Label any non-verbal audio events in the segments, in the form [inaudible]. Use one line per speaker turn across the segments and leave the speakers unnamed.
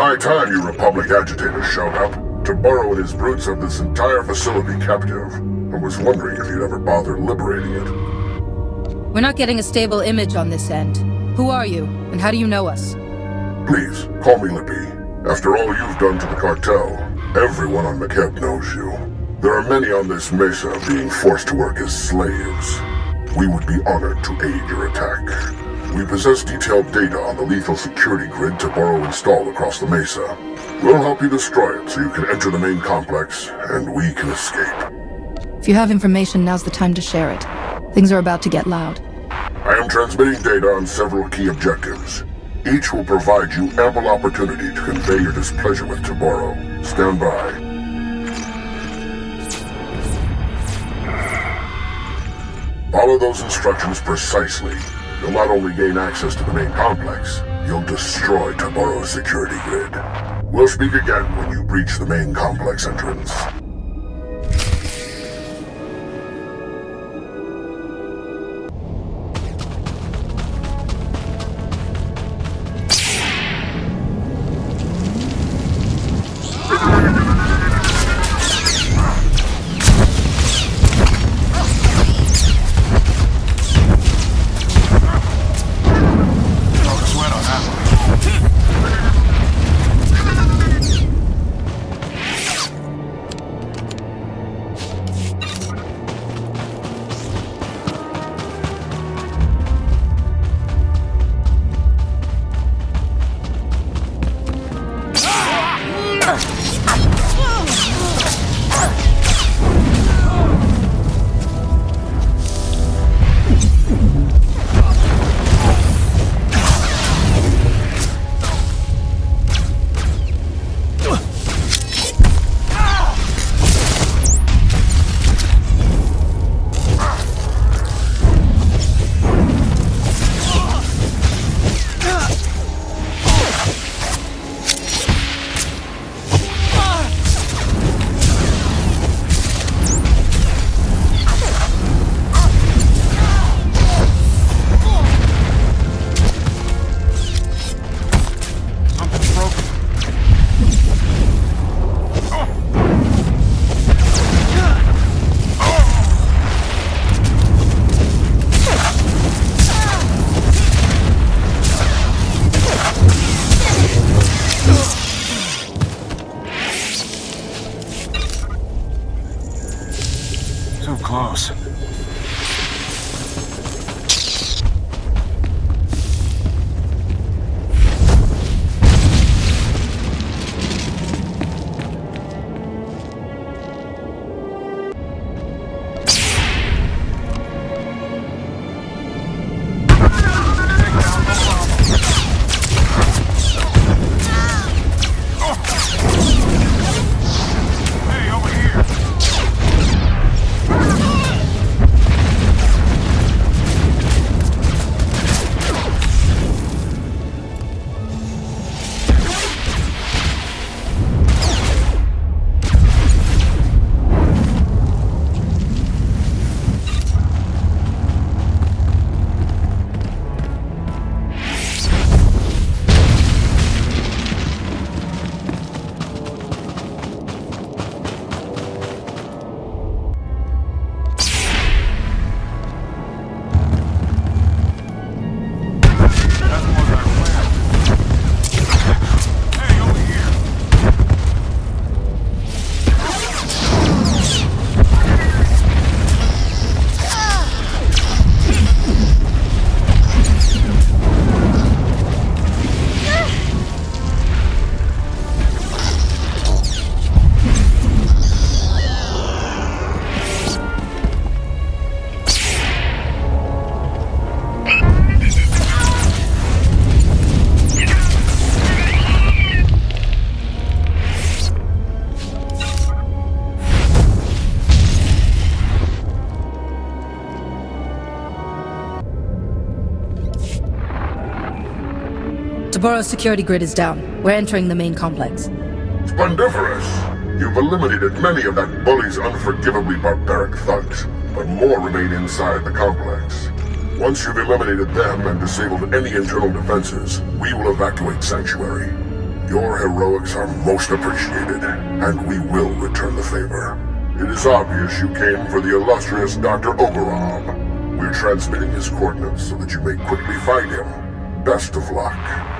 High time you Republic agitators showed up. to borrow his brutes of this entire facility captive. I was wondering if you'd ever bother liberating it.
We're not getting a stable image on this end. Who are you, and how do you know us?
Please, call me Lippy. After all you've done to the cartel, everyone on Makeb knows you. There are many on this mesa being forced to work as slaves. We would be honored to aid your attack. We possess detailed data on the lethal security grid Toborro installed across the mesa. We'll help you destroy it so you can enter the main complex, and we can escape.
If you have information, now's the time to share it. Things are about to get loud.
I am transmitting data on several key objectives. Each will provide you ample opportunity to convey your displeasure with Toborro. Stand by. Follow those instructions precisely. You'll not only gain access to the main complex, you'll destroy Toborro's security grid. We'll speak again when you breach the main complex entrance.
Toborro's security grid is down. We're entering the main complex.
Splendiferous! You've eliminated many of that bully's unforgivably barbaric thugs, but more remain inside the complex. Once you've eliminated them and disabled any internal defenses, we will evacuate Sanctuary. Your heroics are most appreciated, and we will return the favor. It is obvious you came for the illustrious Dr. Oggurobb. We're transmitting his coordinates so that you may quickly find him. Best of luck.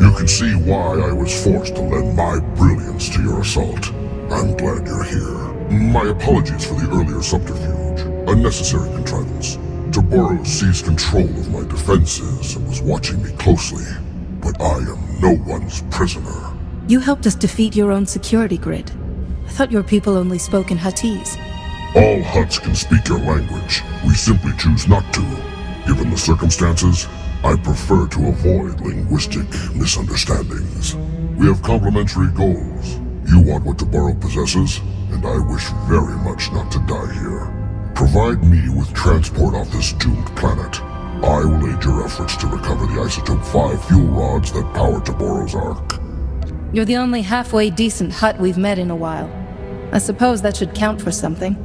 You
can see why I was forced to lend my brilliance to your assault. I'm glad you're here. My apologies for the earlier subterfuge. A necessary contrivance. Toborro's seized control of my defenses and was watching me closely. But I am no one's prisoner.
You helped us defeat your own security grid. I thought your people only spoke in Huttese.
All Hutts can speak your language. We simply choose not to. Given the circumstances, I prefer to avoid linguistic misunderstandings. We have complementary goals. You want what Toborro possesses, and I wish very much not to die here. Provide me with transport off this doomed planet. I will aid your efforts to recover the Isotope 5 fuel rods that power Toborro's Ark.
You're the only halfway decent Hutt we've met in a while. I suppose that should count for something.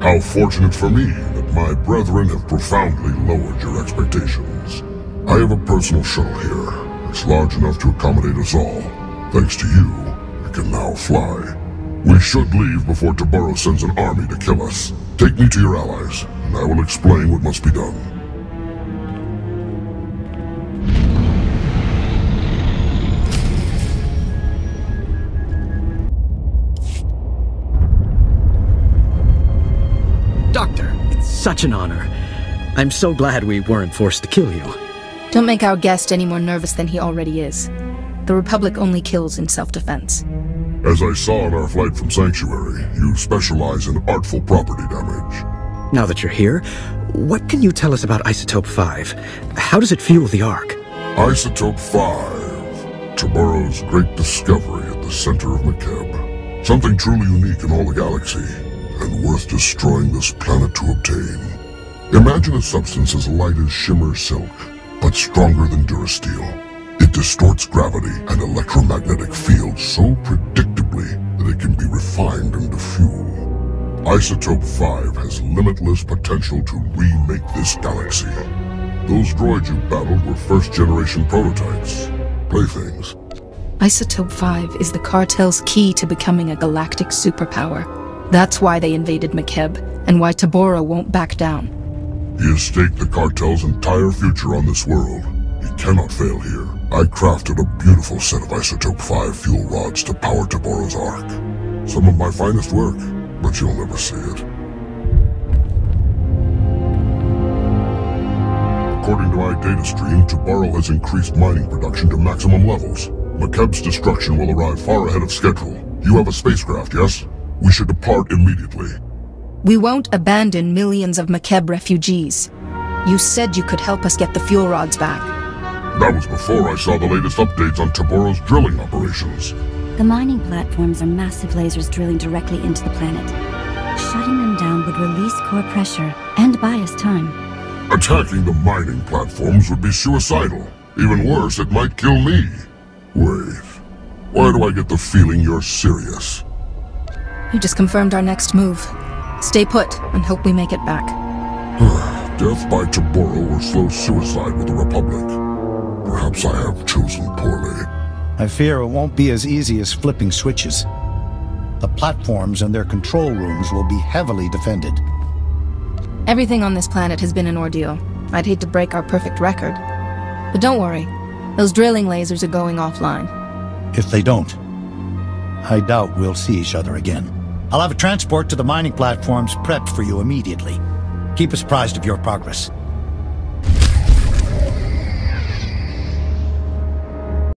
How fortunate for me that my brethren have profoundly lowered your expectations. I have a personal shuttle here. It's large enough to accommodate us all. Thanks to you, I can now fly. We should leave before Toborro sends an army to kill us. Take me to your allies, and I will explain what must be done.
Doctor, it's such an honor. I'm so glad we weren't forced to kill you.
Don't make our guest any more nervous than he already is. The Republic only kills in self-defense.
As I saw on our flight from Sanctuary, you specialize in artful property damage.
Now that you're here, what can you tell us about Isotope 5? How does it fuel the Ark?
Isotope 5. Toborro's great discovery at the center of Makeb. Something truly unique in all the galaxy, and worth destroying this planet to obtain. Imagine a substance as light as shimmer silk, but stronger than Durasteel. It distorts gravity and electromagnetic fields so predictably that it can be refined into fuel. Isotope 5 has limitless potential to remake this galaxy. Those droids you battled were first-generation prototypes. Playthings.
Isotope 5 is the cartel's key to becoming a galactic superpower. That's why they invaded Makeb, and why Toborro won't back down.
He has staked the cartel's entire future on this world. He cannot fail here. I crafted a beautiful set of Isotope 5 fuel rods to power Toborro's Ark. Some of my finest work, but you'll never see it. According to my data stream, Toborro has increased mining production to maximum levels. Makeb's destruction will arrive far ahead of schedule. You have a spacecraft, yes? We should depart immediately.
We won't abandon millions of Makeb refugees. You said you could help us get the fuel rods back.
That was before I saw the latest updates on Toborro's drilling operations.
The mining platforms are massive lasers drilling directly into the planet. Shutting them down would release core pressure and buy us time.
Attacking the mining platforms would be suicidal. Even worse, it might kill me. Wait. Why do I get the feeling you're serious?
You just confirmed our next move. Stay put and hope we make it back. [sighs]
Death by Toborro or slow suicide with the Republic. Perhaps I have chosen poorly.
I fear it won't be as easy as flipping switches. The platforms and their control rooms will be heavily defended.
Everything on this planet has been an ordeal. I'd hate to break our perfect record. But don't worry. Those drilling lasers are going offline.
If they don't, I doubt we'll see each other again. I'll have a transport to the mining platforms prepped for you immediately. Keep us apprised of your progress.